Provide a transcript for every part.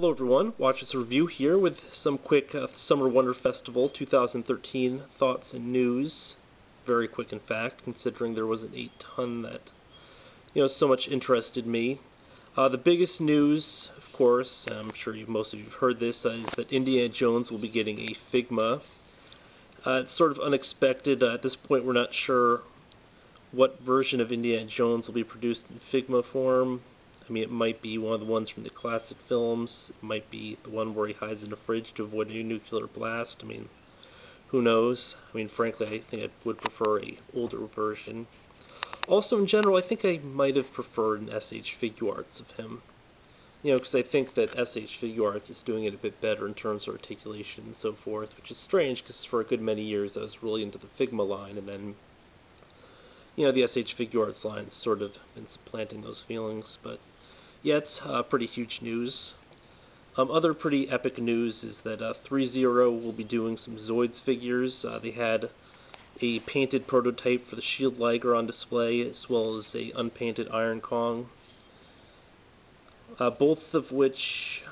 Hello everyone, watch this review here with some quick uh, Summer Wonder Festival 2013 thoughts and news. Very quick in fact, considering there wasn't a ton that, you know, so much interested me. Uh, the biggest news, of course, I'm sure you, most of you have heard this, uh, is that Indiana Jones will be getting a Figma. Uh, it's sort of unexpected. Uh, at this point we're not sure what version of Indiana Jones will be produced in Figma form. I mean, it might be one of the ones from the classic films. It might be the one where he hides in the fridge to avoid a nuclear blast. I mean, who knows? I mean, frankly, I think I would prefer a older version. Also, in general, I think I might have preferred an SH Figuarts of him. You know, because I think that SH Figuarts is doing it a bit better in terms of articulation and so forth, which is strange because for a good many years I was really into the Figma line, and then, you know, the SH Figuarts line sort of been supplanting those feelings, but yet. Uh, pretty huge news. Um, other pretty epic news is that uh, threezero will be doing some Zoids figures. Uh, they had a painted prototype for the Shield Liger on display, as well as a unpainted Iron Kong. Uh, both of which,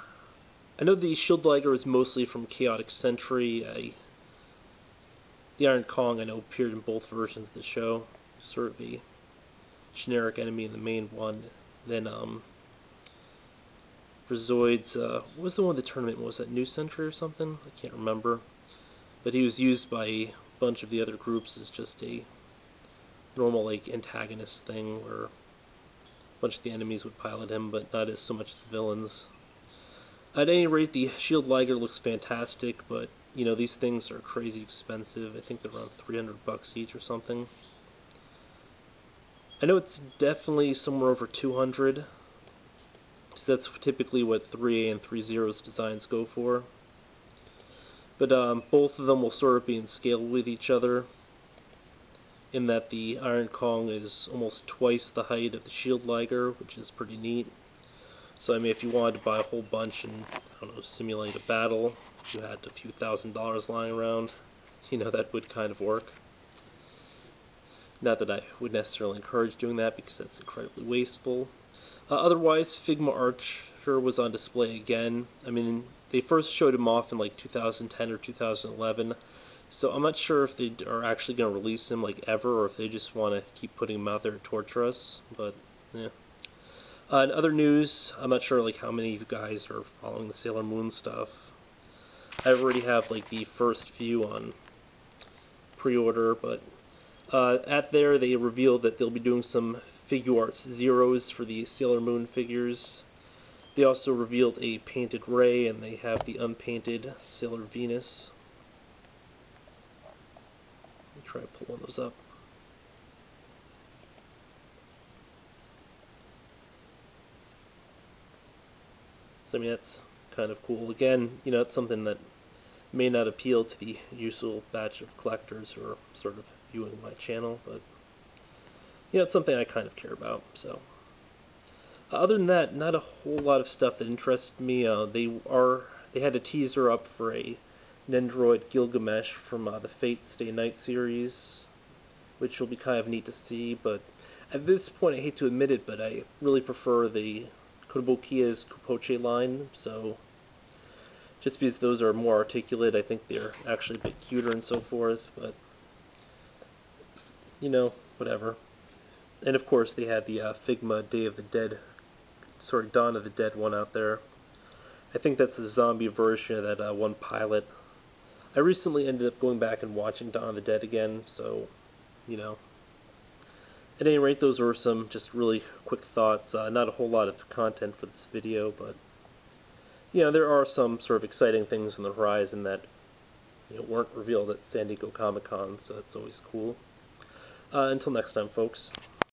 I know the Shield Liger is mostly from Chaotic Century. the Iron Kong I know appeared in both versions of the show, sort of a generic enemy in the main one. Then um, for Zoids. Uh, what was the one the tournament? Was that New Century or something? I can't remember. But he was used by a bunch of the other groups as just a normal like antagonist thing where a bunch of the enemies would pilot him, but not as so much as villains. At any rate, the Shield Liger looks fantastic, but you know these things are crazy expensive. I think they're around 300 bucks each or something. I know it's definitely somewhere over 200 that's typically what 3A and threezero's designs go for. But um, both of them will sort of be in scale with each other in that the Iron Kong is almost twice the height of the Shield Liger, which is pretty neat. So I mean, if you wanted to buy a whole bunch and, I don't know, simulate a battle, if you had a few thousand dollars lying around, you know, that would kind of work. Not that I would necessarily encourage doing that because that's incredibly wasteful. Uh, otherwise, Figma Archer was on display again. I mean, they first showed him off in like 2010 or 2011, so I'm not sure if they are actually going to release him like ever, or if they just want to keep putting him out there to torture us. But yeah. Uh, in other news, I'm not sure like how many of you guys are following the Sailor Moon stuff. I already have like the first few on pre-order, but uh, at there they revealed that they'll be doing some Figuarts Zeros for the Sailor Moon figures. They also revealed a painted Rei, and they have the unpainted Sailor Venus. Let me try to pull one of those up. So I mean that's kind of cool. Again, you know, it's something that may not appeal to the usual batch of collectors who are sort of viewing my channel, but you know, it's something I kind of care about. So, uh, other than that, not a whole lot of stuff that interests me. Uh, they are they had a teaser up for a Nendoroid Gilgamesh from uh, the Fate Stay Night series, which will be kind of neat to see. But at this point, I hate to admit it, but I really prefer the Kotobukiya's Cu-poche line. So just because those are more articulate, I think they're actually a bit cuter and so forth. But you know, whatever. And of course they had the uh, Figma Day of the Dead, sorry, Dawn of the Dead one out there. I think that's the zombie version of that uh, one pilot. I recently ended up going back and watching Dawn of the Dead again, so, you know. At any rate, those were some just really quick thoughts. Uh, not a whole lot of content for this video, but, you know, there are some sort of exciting things on the horizon that you know, weren't revealed at San Diego Comic-Con, so that's always cool. Uh, until next time, folks.